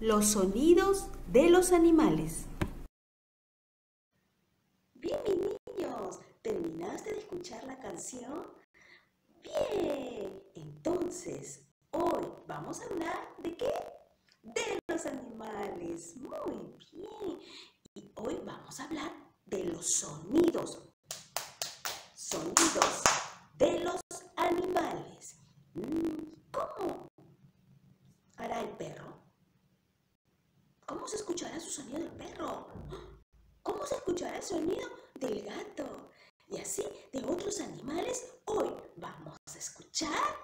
los sonidos de los animales. Bien, mis niños, ¿terminaste de escuchar la canción? Bien, entonces, hoy vamos a hablar de qué? De los animales. Muy bien. Y hoy vamos a hablar de los sonidos. Sonidos de los animales. Mm, ¿Cómo hará el perro? ¿Cómo se escuchará su sonido del perro? ¿Cómo se escuchará sonido del gato? Y así de otros animales, hoy vamos a escuchar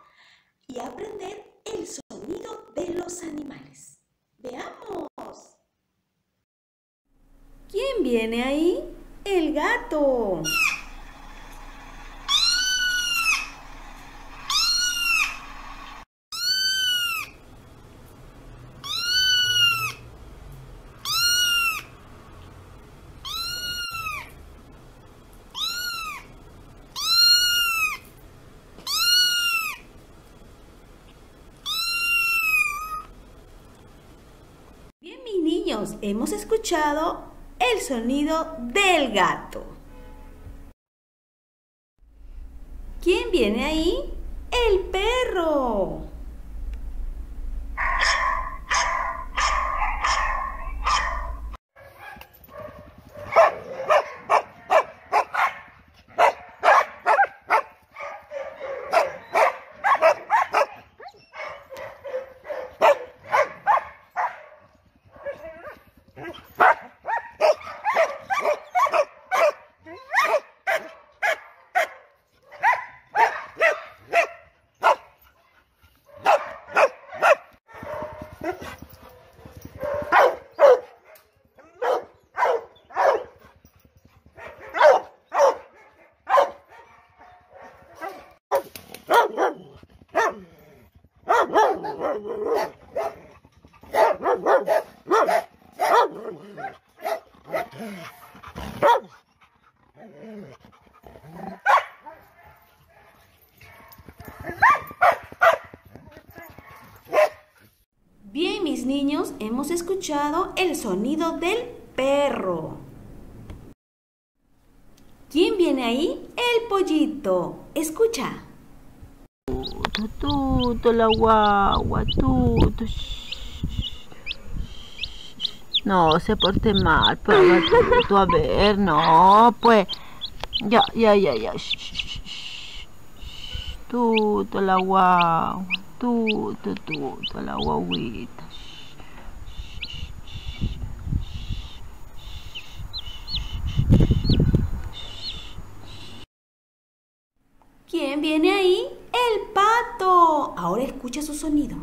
y aprender el sonido de los animales. Veamos. ¿Quién viene ahí? El gato. Bien, mis hemos escuchado el sonido del gato. ¿Quién viene ahí? El perro. Bien, niños, hemos escuchado el sonido del perro. ¿Quién viene ahí? El pollito. Escucha. Tuto, la guagua. No se porte mal, pero tuto, a ver, no, pues. Ya, ya, ya, ya. Tuto, la guagua, tuto, tuto, la guaguita. ¿Quién viene ahí? El pato. Ahora escucha su sonido.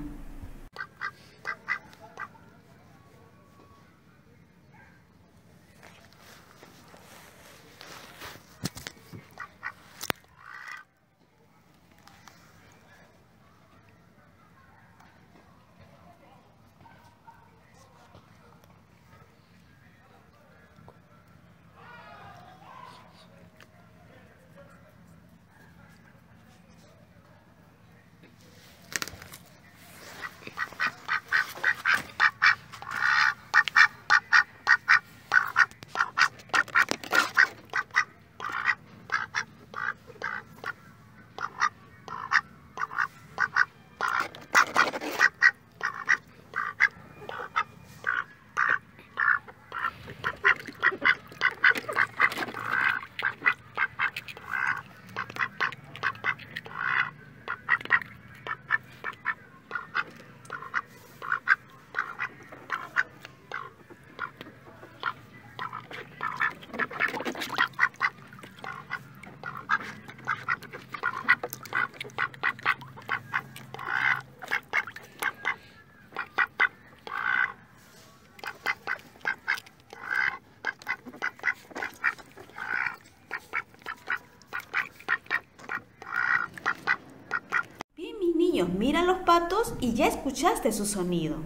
Bien, mis niños, mira los patos y ya escuchaste su sonido.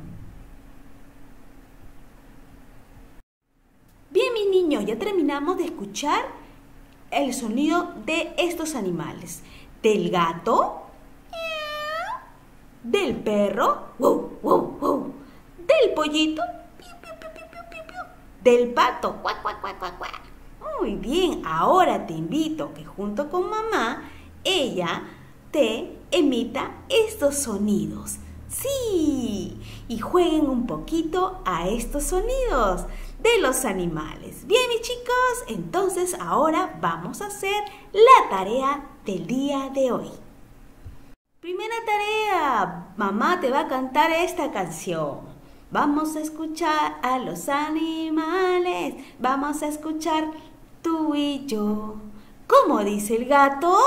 Bien, mis niños, ya terminamos de escuchar el sonido de estos animales. Del gato, del perro, del pollito? Del pato. Muy bien, ahora te invito que junto con mamá, ella te emita estos sonidos. Sí, y jueguen un poquito a estos sonidos de los animales. Bien, mis chicos, entonces ahora vamos a hacer la tarea del día de hoy. Primera tarea, mamá te va a cantar esta canción. Vamos a escuchar a los animales, vamos a escuchar tú y yo. ¿Cómo dice el gato?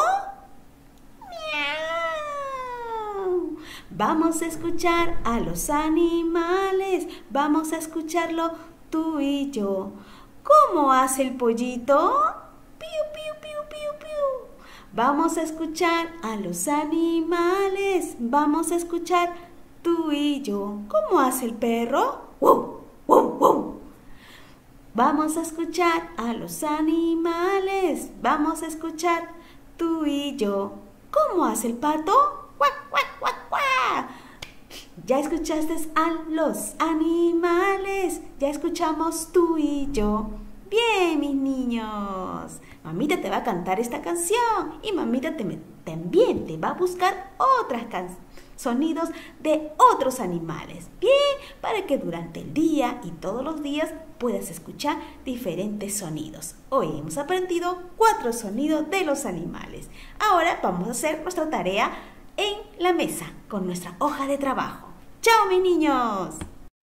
Vamos a escuchar a los animales, vamos a escucharlo tú y yo. ¿Cómo hace el pollito? Piu, piu, piu, piu, piu. Vamos a escuchar a los animales, vamos a escuchar tú y yo. ¿Cómo hace el perro? ¡Wow! ¡Wow! ¡Wow! Vamos a escuchar a los animales, vamos a escuchar tú y yo. ¿Cómo hace el pato? Ya escuchaste a los animales, ya escuchamos tú y yo. Bien, mis niños. Mamita te va a cantar esta canción y mamita también te va a buscar otras sonidos de otros animales. Bien, para que durante el día y todos los días puedas escuchar diferentes sonidos. Hoy hemos aprendido cuatro sonidos de los animales. Ahora vamos a hacer nuestra tarea en la mesa con nuestra hoja de trabajo. ¡Chao, mis niños!